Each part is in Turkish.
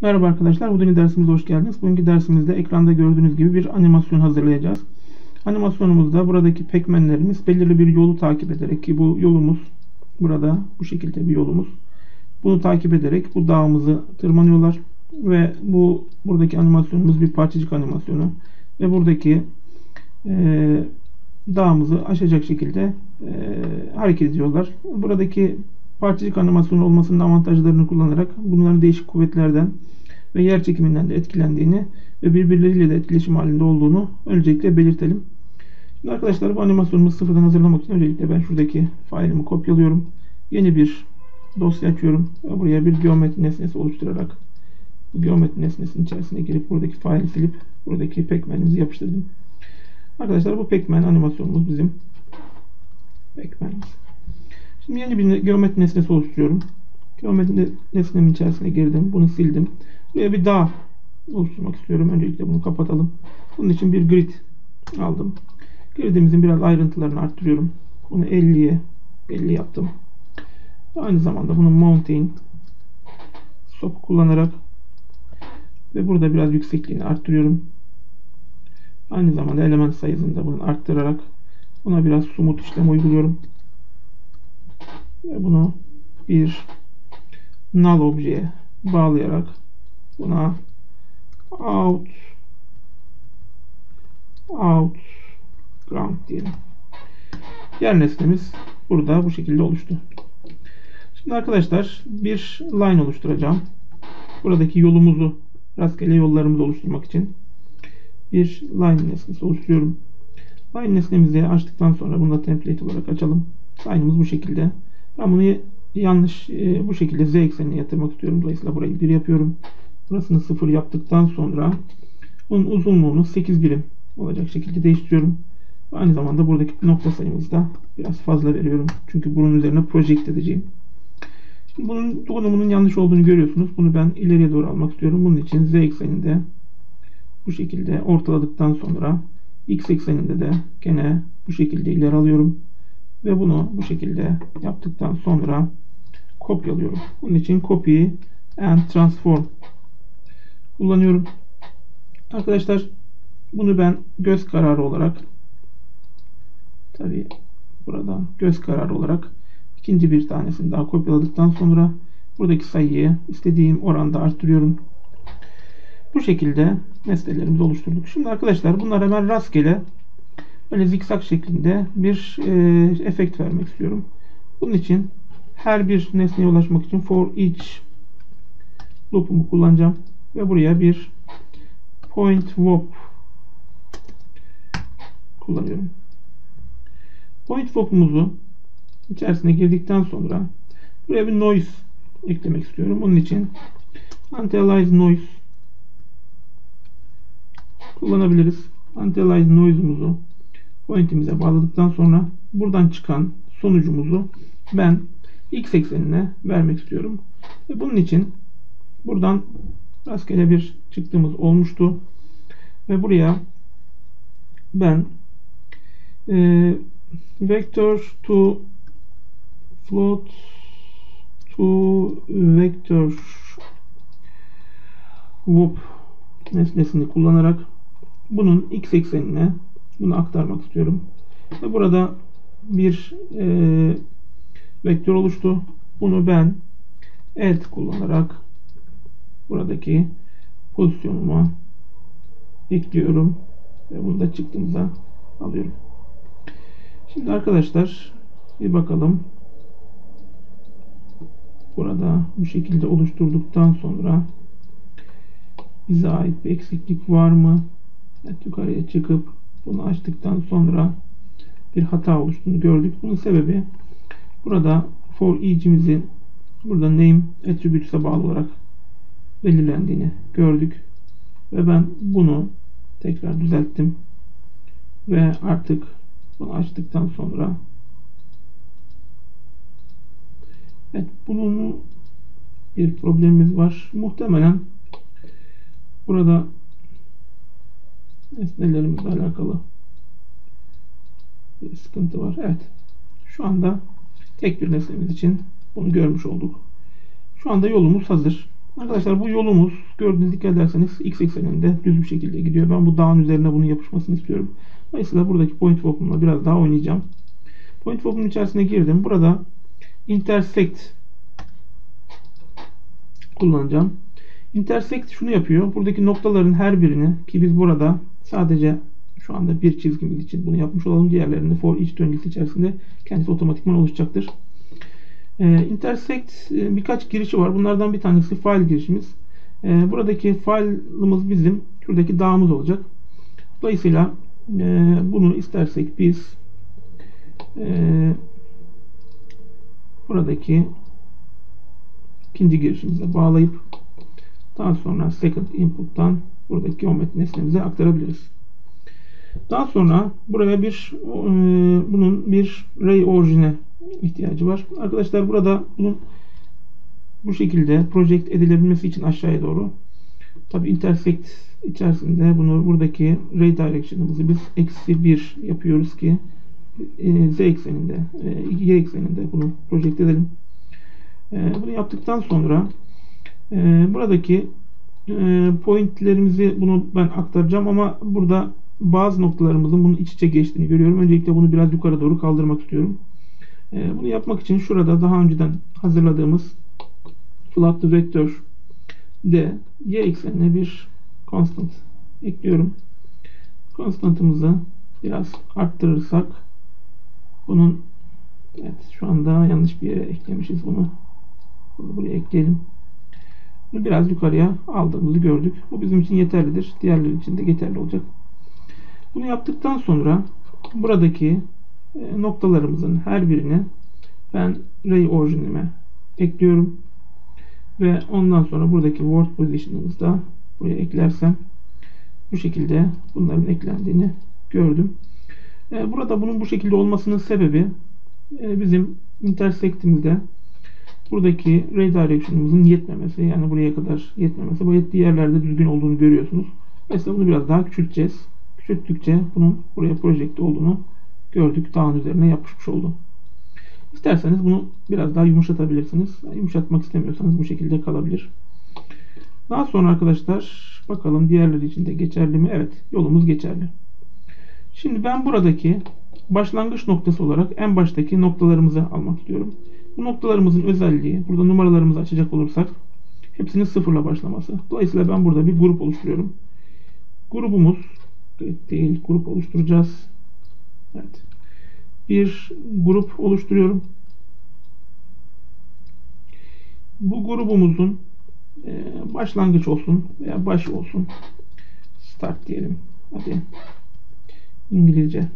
Merhaba arkadaşlar, bugünkü dersimize hoş geldiniz. Bugünkü dersimizde ekranda gördüğünüz gibi bir animasyon hazırlayacağız. Animasyonumuzda buradaki pekmenlerimiz belirli bir yolu takip ederek ki bu yolumuz burada bu şekilde bir yolumuz. Bunu takip ederek bu dağımızı tırmanıyorlar ve bu buradaki animasyonumuz bir parçacık animasyonu ve buradaki e, dağımızı aşacak şekilde e, hareket ediyorlar. Buradaki parçacık animasyonu olmasının avantajlarını kullanarak bunların değişik kuvvetlerden ve yer çekiminden de etkilendiğini ve birbirleriyle de etkileşim halinde olduğunu öncelikle belirtelim. Şimdi arkadaşlar bu animasyonumu sıfırdan hazırlamak için öncelikle ben şuradaki failimi kopyalıyorum. Yeni bir dosya açıyorum ve buraya bir geometri nesnesi oluşturarak bu geometri nesnesinin içerisine girip buradaki faili silip buradaki pekmenimizi yapıştırdım. Arkadaşlar bu pekmen animasyonumuz bizim pekmenimiz. Şimdi yeni bir geometri nesnesi oluşturuyorum. Geometri nesnemin içerisine girdim. Bunu sildim. Buraya bir dağ oluşturmak istiyorum. Öncelikle bunu kapatalım. Bunun için bir grid aldım. Gridimizin biraz ayrıntılarını arttırıyorum. Bunu 50'ye 50 yaptım. Aynı zamanda bunu mountain sok kullanarak ve burada biraz yüksekliğini arttırıyorum. Aynı zamanda element sayısını da bunu arttırarak buna biraz sumut işlem uyguluyorum. Ve bunu bir null objeye bağlayarak buna out out ground diyelim. Yer nesnemiz burada bu şekilde oluştu. Şimdi arkadaşlar bir line oluşturacağım. Buradaki yolumuzu rastgele yollarımızı oluşturmak için bir line nesnesi oluşturuyorum. Line nesnemizi açtıktan sonra bunu da template olarak açalım. Line'ımız bu şekilde. Ben bunu yanlış e, bu şekilde z eksenine yatırmak istiyorum. Dolayısıyla burayı 1 yapıyorum. Burasını 0 yaptıktan sonra bunun uzunluğunu 8 birim olacak şekilde değiştiriyorum. Aynı zamanda buradaki nokta sayımızı da biraz fazla veriyorum. Çünkü bunun üzerine project edeceğim. Şimdi bunun konumunun yanlış olduğunu görüyorsunuz. Bunu ben ileriye doğru almak istiyorum. Bunun için z ekseninde bu şekilde ortaladıktan sonra x ekseninde de gene bu şekilde ileri alıyorum. Ve bunu bu şekilde yaptıktan sonra kopyalıyorum. Bunun için copy and transform kullanıyorum. Arkadaşlar bunu ben göz kararı olarak tabi buradan göz kararı olarak ikinci bir tanesini daha kopyaladıktan sonra buradaki sayıyı istediğim oranda arttırıyorum. Bu şekilde nesnelerimizi oluşturduk. Şimdi arkadaşlar bunlara ben rastgele böyle zikzak şeklinde bir e, efekt vermek istiyorum. Bunun için her bir nesneye ulaşmak için for each loop'umu kullanacağım ve buraya bir point swap kullanıyorum. Point swap'umuzu içerisine girdikten sonra buraya bir noise eklemek istiyorum. Bunun için antialize noise kullanabiliriz. Antialize noise'umuzu pointimize bağladıktan sonra buradan çıkan sonucumuzu ben x eksenine vermek istiyorum. Ve bunun için buradan rastgele bir çıktığımız olmuştu. Ve buraya ben e, vector to float to vector whoop nesnesini kullanarak bunun x eksenine bunu aktarmak istiyorum. Ve burada bir e, vektör oluştu. Bunu ben add kullanarak buradaki pozisyonuma ekliyorum ve bunu da çıktığımıza alıyorum. Şimdi arkadaşlar bir bakalım. Burada bu şekilde oluşturduktan sonra bize ait bir eksiklik var mı? Evet, yukarıya çıkıp bunu açtıktan sonra bir hata oluştuğunu gördük. Bunun sebebi burada for each'imizin burada name attributes'e bağlı olarak belirlendiğini gördük. Ve ben bunu tekrar düzelttim. Ve artık bunu açtıktan sonra Evet bunun bir problemimiz var. Muhtemelen burada nesnelerimizle alakalı bir sıkıntı var. Evet. Şu anda tek bir nesnemiz için bunu görmüş olduk. Şu anda yolumuz hazır. Arkadaşlar bu yolumuz gördüğünüz dikkat ederseniz x ekseninde düz bir şekilde gidiyor. Ben bu dağın üzerine bunun yapışmasını istiyorum. Dolayısıyla buradaki point swap'ımla biraz daha oynayacağım. Point swap'ın içerisine girdim. Burada intersect kullanacağım. Intersect şunu yapıyor. Buradaki noktaların her birini ki biz burada sadece şu anda bir çizgimiz için bunu yapmış olalım. Diğerlerinde for each döngüsü içerisinde kendisi otomatikman oluşacaktır. E, intersect e, birkaç girişi var. Bunlardan bir tanesi file girişimiz. E, buradaki file'ımız bizim şuradaki dağımız olacak. Dolayısıyla e, bunu istersek biz e, buradaki ikinci girişimize bağlayıp daha sonra second input'tan buradaki geometri nesnemize aktarabiliriz. Daha sonra buraya bir e, bunun bir ray orijine ihtiyacı var. Arkadaşlar burada bunun bu şekilde project edilebilmesi için aşağıya doğru tabi intersect içerisinde bunu buradaki ray direction'ımızı biz eksi 1 yapıyoruz ki e, z ekseninde e, y ekseninde bunu project edelim. E, bunu yaptıktan sonra e, buradaki e, pointlerimizi bunu ben aktaracağım ama burada bazı noktalarımızın bunun iç içe geçtiğini görüyorum. Öncelikle bunu biraz yukarı doğru kaldırmak istiyorum. Ee, bunu yapmak için şurada daha önceden hazırladığımız flat vektör de y eksenine bir constant ekliyorum. Konstantımızı biraz arttırırsak bunun evet şu anda yanlış bir yere eklemişiz bunu. Bunu buraya ekleyelim. Biraz yukarıya aldığımızı gördük. Bu bizim için yeterlidir. Diğerleri için de yeterli olacak. Bunu yaptıktan sonra buradaki e, noktalarımızın her birini ben ray orijinime ekliyorum. Ve ondan sonra buradaki word position'ımızı da buraya eklersem bu şekilde bunların eklendiğini gördüm. E, burada bunun bu şekilde olmasının sebebi e, bizim intersect'imizde buradaki ray direction'ımızın yetmemesi. Yani buraya kadar yetmemesi. Bu yettiği yerlerde düzgün olduğunu görüyorsunuz. Mesela bunu biraz daha küçülteceğiz. Küçülttükçe bunun buraya projekte olduğunu gördük. Dağın üzerine yapışmış oldu. İsterseniz bunu biraz daha yumuşatabilirsiniz. Yumuşatmak istemiyorsanız bu şekilde kalabilir. Daha sonra arkadaşlar bakalım diğerleri için de geçerli mi? Evet yolumuz geçerli. Şimdi ben buradaki başlangıç noktası olarak en baştaki noktalarımızı almak istiyorum. Bu noktalarımızın özelliği burada numaralarımızı açacak olursak hepsinin sıfırla başlaması. Dolayısıyla ben burada bir grup oluşturuyorum. Grubumuz değil grup oluşturacağız. Evet. Bir grup oluşturuyorum. Bu grubumuzun e, başlangıç olsun veya baş olsun. Start diyelim. Hadi. İngilizce.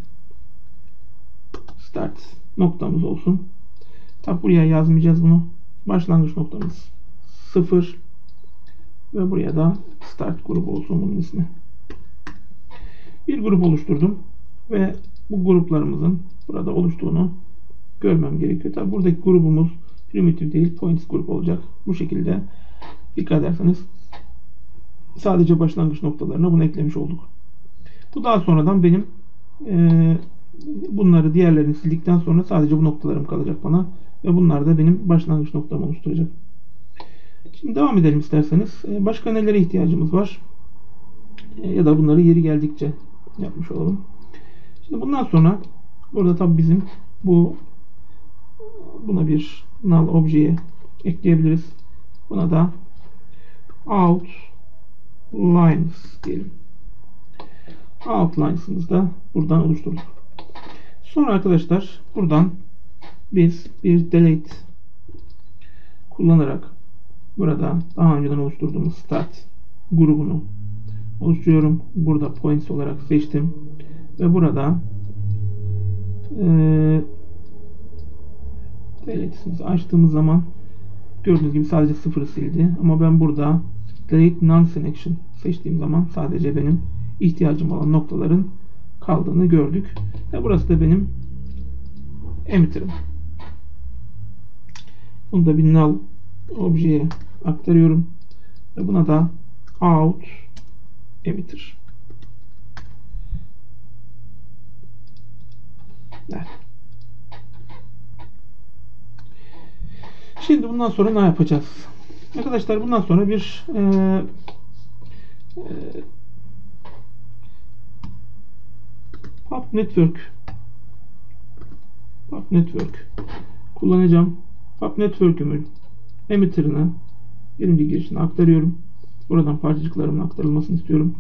Start noktamız olsun. Tabi buraya yazmayacağız bunu. Başlangıç noktamız 0 ve buraya da start grubu olsun bunun ismi. Bir grup oluşturdum ve bu gruplarımızın burada oluştuğunu görmem gerekiyor. Tabi buradaki grubumuz primitive değil points grup olacak. Bu şekilde dikkat ederseniz sadece başlangıç noktalarına bunu eklemiş olduk. Bu daha sonradan benim e, bunları diğerlerini sildikten sonra sadece bu noktalarım kalacak bana ve bunlar da benim başlangıç noktamı oluşturacak. Şimdi devam edelim isterseniz. E, başka nelere ihtiyacımız var? E, ya da bunları yeri geldikçe yapmış olalım. Şimdi bundan sonra burada tabi bizim bu buna bir null objeyi ekleyebiliriz. Buna da out lines diyelim. Outlines'ımızı da buradan oluşturduk. Sonra arkadaşlar buradan biz bir delete kullanarak burada daha önceden oluşturduğumuz start grubunu oluşturuyorum. Burada points olarak seçtim. Ve burada e, delete'imizi açtığımız zaman gördüğünüz gibi sadece sıfırı sildi. Ama ben burada delete non-selection seçtiğim zaman sadece benim ihtiyacım olan noktaların kaldığını gördük. Ve burası da benim emitter'ım. Bunu da bir null objeye aktarıyorum. Ve buna da out emitter. Evet. Şimdi bundan sonra ne yapacağız? Arkadaşlar bundan sonra bir e, e, Pub Network Pub Network kullanacağım. Pub Network'ümün emitter'ını birinci girişine aktarıyorum. Buradan parçacıklarımın aktarılmasını istiyorum.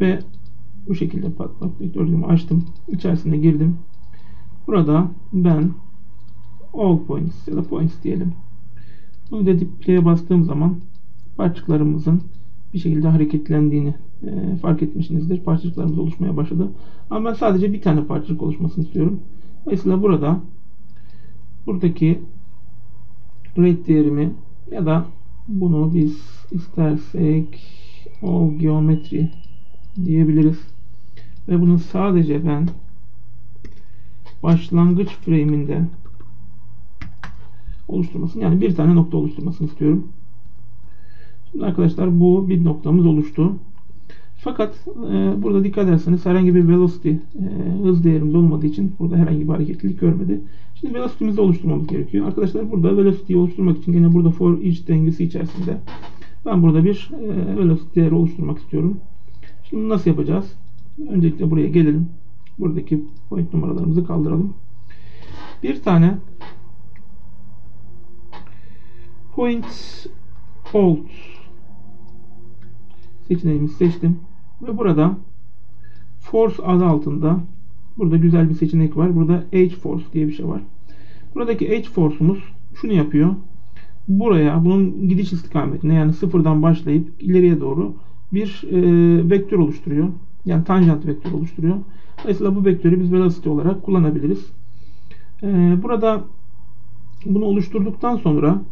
Ve bu şekilde Pub Network'ümü açtım. İçerisine girdim. Burada ben all points ya da points diyelim. Bunu dedip play'e bastığım zaman parçacıklarımızın bir şekilde hareketlendiğini e, fark etmişsinizdir. Parçacıklarımız oluşmaya başladı. Ama ben sadece bir tane parçacık oluşmasını istiyorum. Dolayısıyla burada buradaki rate değerimi ya da bunu biz istersek all geometri diyebiliriz. Ve bunu sadece ben başlangıç frame'inde oluşturmasını yani bir tane nokta oluşturmasını istiyorum. Şimdi arkadaşlar bu bir noktamız oluştu. Fakat e, burada dikkat ederseniz herhangi bir velocity e, hız değerimiz olmadığı için burada herhangi bir hareketlilik görmedi. Şimdi velocity'mizi oluşturmamız gerekiyor. Arkadaşlar burada velocity'yi oluşturmak için yine burada for each dengesi içerisinde ben burada bir e, velocity değeri oluşturmak istiyorum. Şimdi nasıl yapacağız? Öncelikle buraya gelelim. Buradaki point numaralarımızı kaldıralım. Bir tane point alt seçeneğimi seçtim. Ve burada force adı altında burada güzel bir seçenek var. Burada h force diye bir şey var. Buradaki h force'umuz şunu yapıyor. Buraya bunun gidiş istikametine yani sıfırdan başlayıp ileriye doğru bir e, vektör oluşturuyor. Yani tanjant vektör oluşturuyor. Dolayısıyla bu vektörü biz velocity olarak kullanabiliriz. E, burada bunu oluşturduktan sonra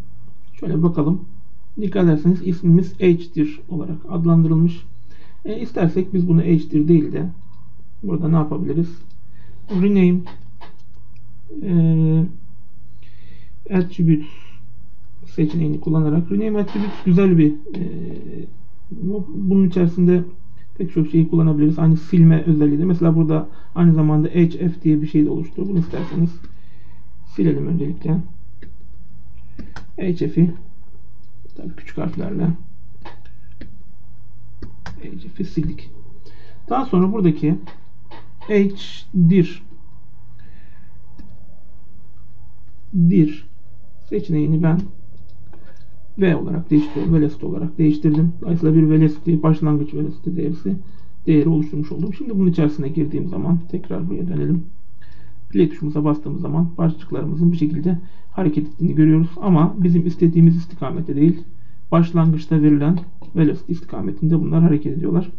şöyle bakalım. Dikkat ederseniz ismimiz h'dir olarak adlandırılmış. E, istersek biz bunu h'dir değil de burada ne yapabiliriz? Rename e, attributes seçeneğini kullanarak rename attributes güzel bir e, bunun içerisinde pek çok şeyi kullanabiliriz. Aynı silme özelliği de. Mesela burada aynı zamanda hf diye bir şey de oluştu. Bunu isterseniz silelim öncelikle. hf'i tabii küçük harflerle hf'i sildik. Daha sonra buradaki h'dir dir seçeneğini ben V olarak değiştiriyorum. Velocity olarak değiştirdim. Dolayısıyla bir velocity, başlangıç velocity değerisi değeri oluşturmuş oldum. Şimdi bunun içerisine girdiğim zaman tekrar buraya dönelim. Play tuşumuza bastığımız zaman parçacıklarımızın bir şekilde hareket ettiğini görüyoruz. Ama bizim istediğimiz istikamette değil. Başlangıçta verilen velocity istikametinde bunlar hareket ediyorlar.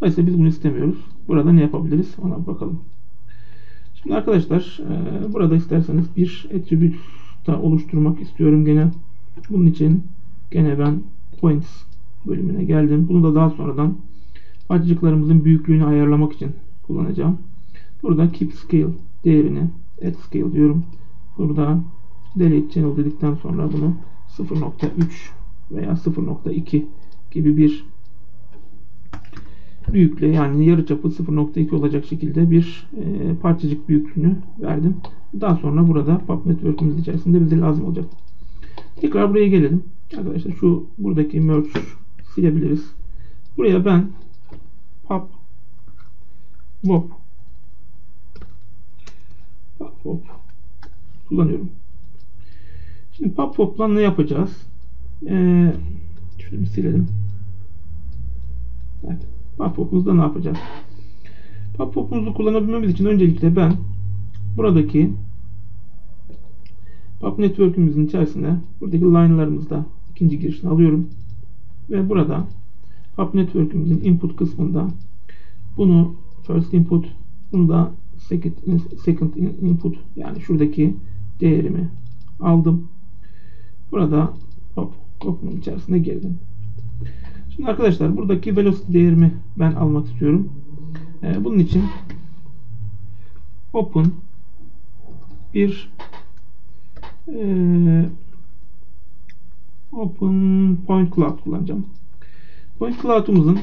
Dolayısıyla biz bunu istemiyoruz. Burada ne yapabiliriz? Ona bakalım. Şimdi arkadaşlar burada isterseniz bir attribute oluşturmak istiyorum gene. Bunun için gene ben points bölümüne geldim. Bunu da daha sonradan parçacıklarımızın büyüklüğünü ayarlamak için kullanacağım. Burada keep scale değerini add scale diyorum. Burada delete channel dedikten sonra bunu 0.3 veya 0.2 gibi bir büyüklüğe yani yarıçapı 0.2 olacak şekilde bir e, parçacık büyüklüğünü verdim. Daha sonra burada pub network'ümüz içerisinde bize lazım olacak. Tekrar buraya gelelim. Arkadaşlar şu buradaki merge silebiliriz. Buraya ben pub wop pub kullanıyorum. Şimdi pub wop'la ne yapacağız? Ee, şunu silelim. Evet. Pub wop'umuzda ne yapacağız? Pub wop'umuzu kullanabilmemiz için öncelikle ben buradaki Pub Network'ümüzün içerisine buradaki line'larımızda ikinci girişini alıyorum. Ve burada Pub Network'ümüzün input kısmında bunu first input bunu da second, second input yani şuradaki değerimi aldım. Burada hop hop'un içerisine girdim. Şimdi arkadaşlar buradaki velocity değerimi ben almak istiyorum. Ee, bunun için open bir ee, Open Point Cloud kullanacağım. Point Cloud'umuzun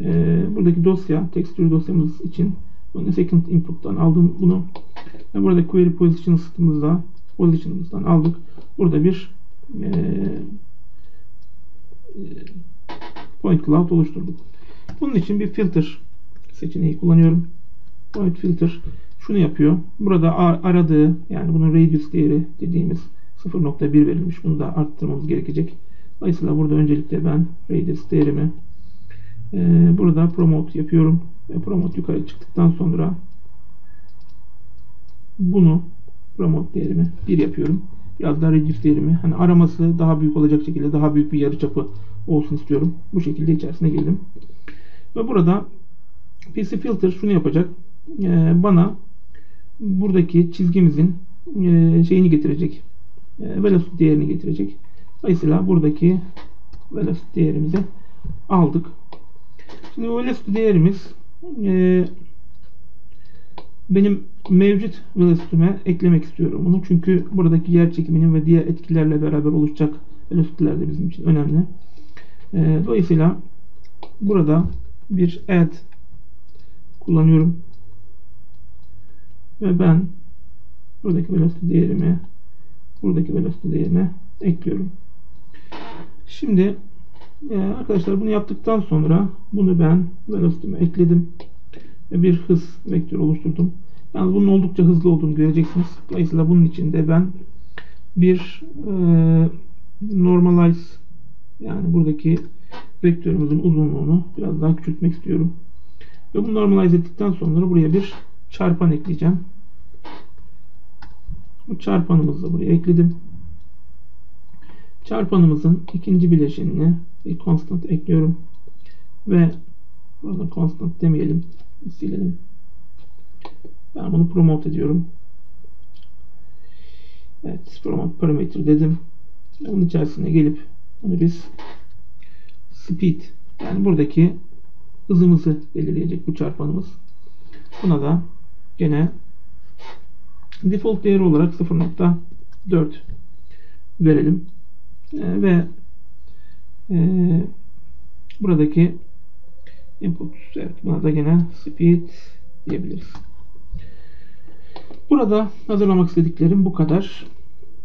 e, buradaki dosya, texture dosyamız için bunu second input'tan aldım bunu. Ve burada query position system'ımızda position'ımızdan aldık. Burada bir e, point cloud oluşturduk. Bunun için bir filter seçeneği kullanıyorum. Point filter şunu yapıyor. Burada aradığı yani bunun radius değeri dediğimiz 0.1 verilmiş. Bunu da arttırmamız gerekecek. Dolayısıyla burada öncelikle ben radius değerimi e, burada promote yapıyorum. Ve promote yukarı çıktıktan sonra bunu promote değerimi 1 yapıyorum. Biraz daha radius değerimi hani araması daha büyük olacak şekilde daha büyük bir yarıçapı olsun istiyorum. Bu şekilde içerisine girdim. Ve burada PC filter şunu yapacak. Ee, bana buradaki çizgimizin e, şeyini getirecek. E, velocity değerini getirecek. Dolayısıyla buradaki velocity değerimizi aldık. Şimdi velocity değerimiz e, benim mevcut velocity'me eklemek istiyorum bunu. Çünkü buradaki yer çekiminin ve diğer etkilerle beraber oluşacak velocity'ler de bizim için önemli. E, dolayısıyla burada bir add kullanıyorum. Ve ben buradaki velocity değerimi buradaki velocity değerine ekliyorum. Şimdi e, arkadaşlar bunu yaptıktan sonra bunu ben velocity'me ekledim. Ve bir hız vektörü oluşturdum. Yalnız bunun oldukça hızlı olduğunu göreceksiniz. Dolayısıyla bunun için de ben bir e, normalize yani buradaki vektörümüzün uzunluğunu biraz daha küçültmek istiyorum. Ve bunu normalize ettikten sonra buraya bir çarpan ekleyeceğim. Bu çarpanımızı buraya ekledim. Çarpanımızın ikinci bileşenine bir constant ekliyorum. Ve burada constant demeyelim. Silelim. Ben bunu promote ediyorum. Evet, promote parametre dedim. Onun içerisine gelip bunu biz speed yani buradaki hızımızı belirleyecek bu çarpanımız. Buna da gene default değeri olarak 0.4 verelim. E, ve e, buradaki input evet, buna da gene speed diyebiliriz. Burada hazırlamak istediklerim bu kadar.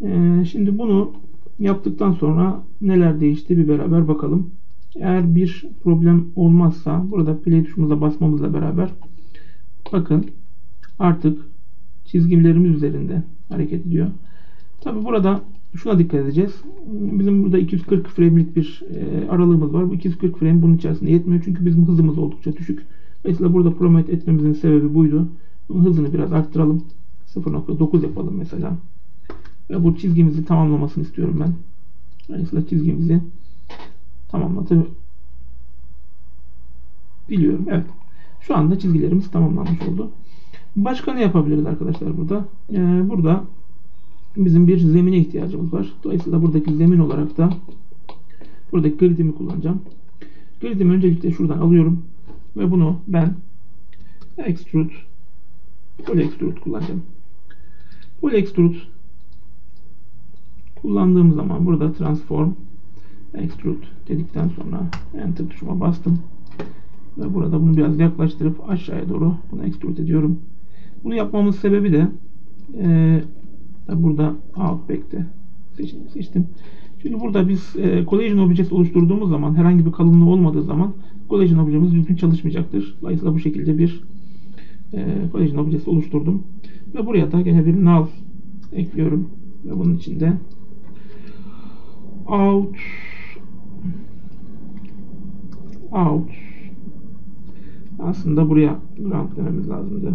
E, şimdi bunu yaptıktan sonra neler değişti bir beraber bakalım. Eğer bir problem olmazsa burada play tuşumuza basmamızla beraber bakın artık çizgilerimiz üzerinde hareket ediyor. Tabi burada şuna dikkat edeceğiz. Bizim burada 240 frame'lik bir e, aralığımız var. Bu 240 frame bunun içerisinde yetmiyor. Çünkü bizim hızımız oldukça düşük. Dolayısıyla burada promote etmemizin sebebi buydu. Bunun hızını biraz arttıralım. 0.9 yapalım mesela. Ve bu çizgimizi tamamlamasını istiyorum ben. Dolayısıyla çizgimizi tamamladı. Biliyorum. Evet. Şu anda çizgilerimiz tamamlanmış oldu. Başka ne yapabiliriz arkadaşlar burada? Ee, burada bizim bir zemine ihtiyacımız var. Dolayısıyla buradaki zemin olarak da buradaki gridimi kullanacağım. Gridimi öncelikle şuradan alıyorum ve bunu ben extrude poly extrude kullanacağım. Poly extrude kullandığım zaman burada transform extrude dedikten sonra enter tuşuma bastım. Ve burada bunu biraz yaklaştırıp aşağıya doğru bunu extrude ediyorum. Bunu yapmamın sebebi de e, burada Outback'te seçtim. seçtim. Çünkü burada biz e, Collision Objects oluşturduğumuz zaman herhangi bir kalınlığı olmadığı zaman Collision Object'imiz düzgün çalışmayacaktır. Dolayısıyla bu şekilde bir e, Collision Objects oluşturdum. Ve buraya da gene bir null ekliyorum. Ve bunun içinde out out aslında buraya ground dememiz lazımdı.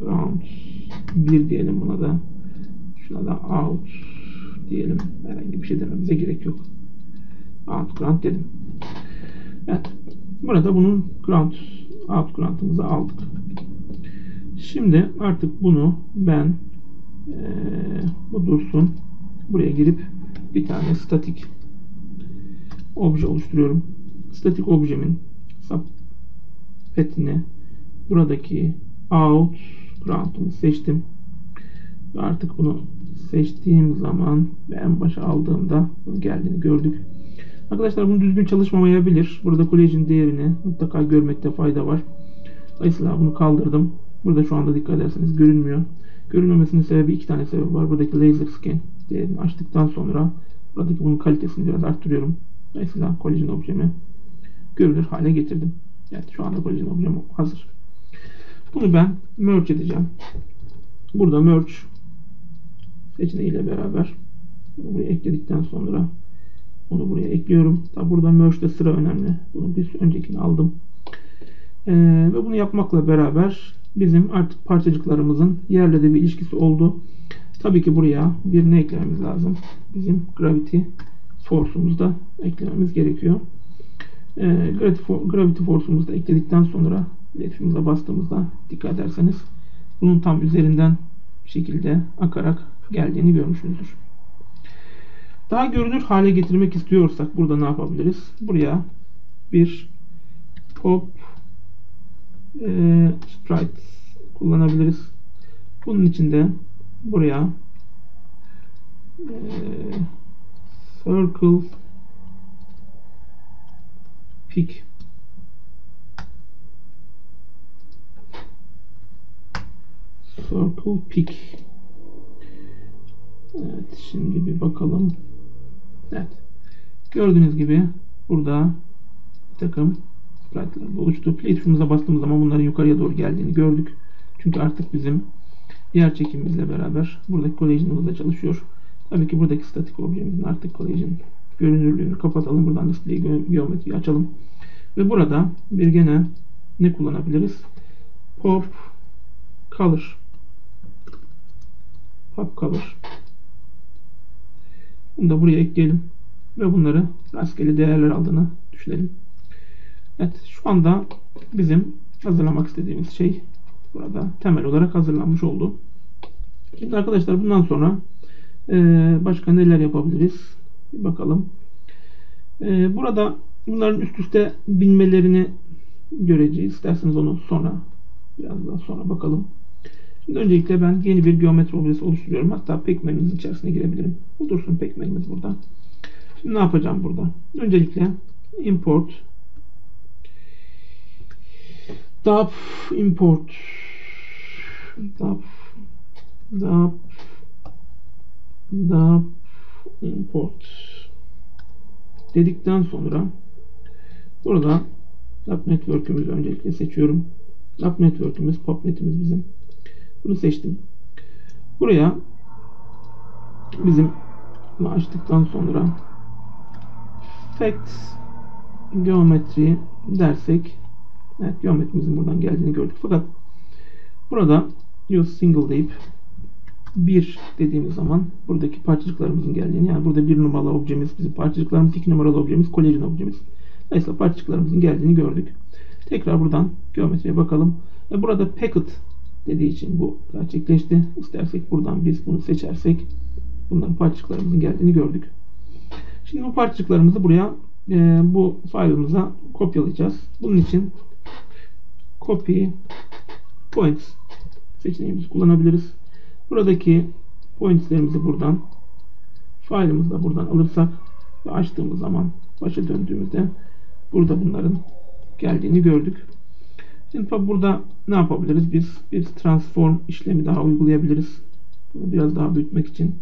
Ground 1 diyelim buna da. Şuna da out diyelim. Herhangi bir şey dememize gerek yok. Out ground dedim. Evet. Burada bunun ground out ground'ımızı aldık. Şimdi artık bunu ben ee, bu dursun. Buraya girip bir tane statik obje oluşturuyorum. Statik objemin petini buradaki out ground'umu seçtim. Ve artık bunu seçtiğim zaman ve en başa aldığımda geldiğini gördük. Arkadaşlar bunu düzgün çalışmamayabilir. Burada collision değerini mutlaka görmekte fayda var. Dolayısıyla bunu kaldırdım. Burada şu anda dikkat ederseniz görünmüyor. Görünmemesinin sebebi iki tane sebep var. Buradaki laser scan değerini açtıktan sonra Buradaki bunun kalitesini biraz arttırıyorum. Mesela collision objemi görünür hale getirdim. Evet şu anda collision objem hazır. Bunu ben merge edeceğim. Burada merge seçeneğiyle beraber bunu buraya ekledikten sonra bunu buraya ekliyorum. Tabi burada merge'de sıra önemli. Bunu bir öncekini aldım. Ee, ve bunu yapmakla beraber bizim artık parçacıklarımızın yerle de bir ilişkisi oldu. Tabii ki buraya bir ne eklememiz lazım? Bizim gravity force'umuzu da eklememiz gerekiyor. Ee, gravity force'umuzu da ekledikten sonra iletişimimize bastığımızda dikkat ederseniz bunun tam üzerinden şekilde akarak geldiğini görmüşsünüzdür. Daha görünür hale getirmek istiyorsak burada ne yapabiliriz? Buraya bir pop e, sprite kullanabiliriz. Bunun için de buraya e, circle pick circle pick Evet şimdi bir bakalım. Evet. Gördüğünüz gibi burada takım oluştu. Play tuşumuza bastığımız zaman bunların yukarıya doğru geldiğini gördük. Çünkü artık bizim yer çekimimizle beraber buradaki collision'ımız da çalışıyor. Tabii ki buradaki statik objemizin artık collision görünürlüğünü kapatalım. Buradan display geometriyi açalım. Ve burada bir gene ne kullanabiliriz? Pop color pop color bunu da buraya ekleyelim. Ve bunları rastgele değerler aldığını düşünelim. Evet şu anda bizim hazırlamak istediğimiz şey burada temel olarak hazırlanmış oldu. Şimdi arkadaşlar bundan sonra e, başka neler yapabiliriz? Bir bakalım. E, burada bunların üst üste binmelerini göreceğiz. İsterseniz onu sonra biraz daha sonra bakalım. Şimdi öncelikle ben yeni bir geometri objesi oluşturuyorum. Hatta pekmenimizin içerisine girebilirim. Bu dursun pekmenimiz burada. Şimdi ne yapacağım burada? Öncelikle import dap import dap dap dap import dedikten sonra burada dap network'ümüzü öncelikle seçiyorum. Dap network'ümüz, popnet'imiz bizim. Bunu seçtim. Buraya bizim açtıktan sonra fact geometri dersek evet geometrimizin buradan geldiğini gördük. Fakat burada use single deyip bir dediğimiz zaman buradaki parçacıklarımızın geldiğini yani burada bir numaralı objemiz bizim parçacıklarımız iki numaralı objemiz collagen objemiz. Dolayısıyla parçacıklarımızın geldiğini gördük. Tekrar buradan geometriye bakalım. E burada packet dediği için bu gerçekleşti. İstersek buradan biz bunu seçersek bunların parçacıklarımızın geldiğini gördük. Şimdi bu parçacıklarımızı buraya e, bu file'ımıza kopyalayacağız. Bunun için copy points seçeneğimizi kullanabiliriz. Buradaki pointslerimizi buradan file'ımızı da buradan alırsak ve açtığımız zaman başa döndüğümüzde burada bunların geldiğini gördük. Şimdi burada ne yapabiliriz? Biz bir transform işlemi daha uygulayabiliriz. Bunu biraz daha büyütmek için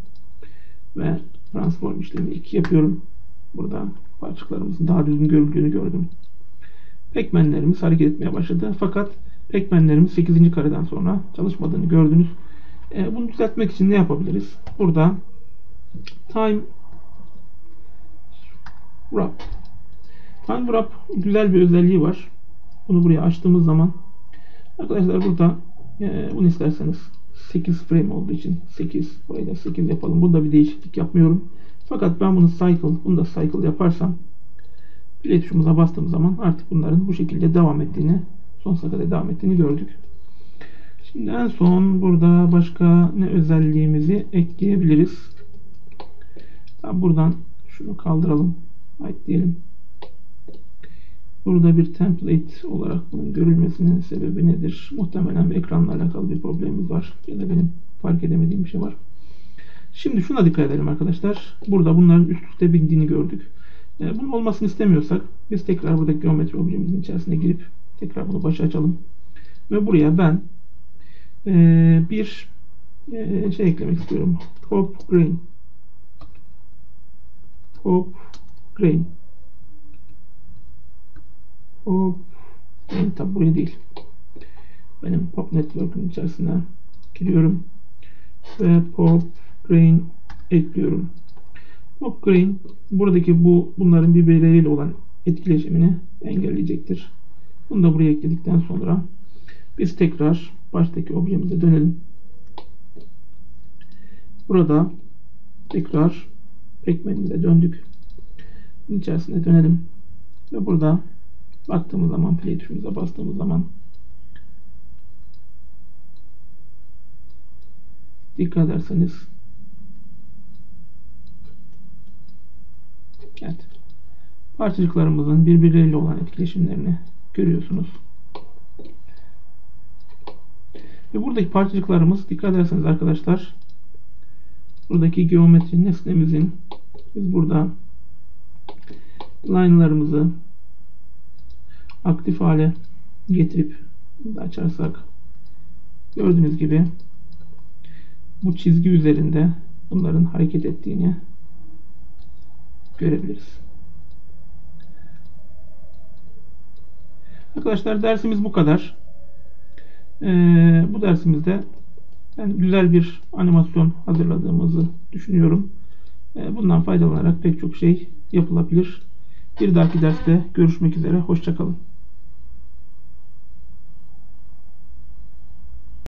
ve transform işlemi 2 yapıyorum. Burada parçalarımızın daha düzgün görüldüğünü gördüm. Pekmenlerimiz hareket etmeye başladı. Fakat pekmenlerimiz 8. kareden sonra çalışmadığını gördünüz. E, bunu düzeltmek için ne yapabiliriz? Burada time wrap time wrap güzel bir özelliği var. Bunu buraya açtığımız zaman arkadaşlar burada e, bunu isterseniz 8 frame olduğu için 8 burayı da 8 yapalım. Burada bir değişiklik yapmıyorum. Fakat ben bunu cycle, bunu da cycle yaparsam play tuşumuza bastığım zaman artık bunların bu şekilde devam ettiğini sonsuza kadar devam ettiğini gördük. Şimdi en son burada başka ne özelliğimizi ekleyebiliriz. Buradan şunu kaldıralım. Ait diyelim. Burada bir template olarak bunun görülmesinin sebebi nedir? Muhtemelen bir ekranla alakalı bir problemimiz var. Ya da benim fark edemediğim bir şey var. Şimdi şuna dikkat edelim arkadaşlar. Burada bunların üst üste bindiğini gördük. E, bunun olmasını istemiyorsak biz tekrar buradaki geometri objemizin içerisine girip tekrar bunu başa açalım. Ve buraya ben e, bir e, şey eklemek istiyorum. Top grain Hop grain. Hop grain tabi buraya değil. Benim pop network'ün içerisine giriyorum. Ve pop grain ekliyorum. Pop grain buradaki bu bunların birbirleriyle olan etkileşimini engelleyecektir. Bunu da buraya ekledikten sonra biz tekrar baştaki objemize dönelim. Burada tekrar pekmenimize döndük. Bunun içerisine dönelim. Ve burada baktığımız zaman play tuşumuza bastığımız zaman dikkat ederseniz evet parçacıklarımızın birbirleriyle olan etkileşimlerini görüyorsunuz. Ve buradaki parçacıklarımız dikkat ederseniz arkadaşlar buradaki geometri nesnemizin biz burada line'larımızı aktif hale getirip açarsak gördüğünüz gibi bu çizgi üzerinde bunların hareket ettiğini görebiliriz. Arkadaşlar dersimiz bu kadar. Ee, bu dersimizde ben güzel bir animasyon hazırladığımızı düşünüyorum. Ee, bundan faydalanarak pek çok şey yapılabilir. Bir dahaki derste görüşmek üzere. Hoşçakalın.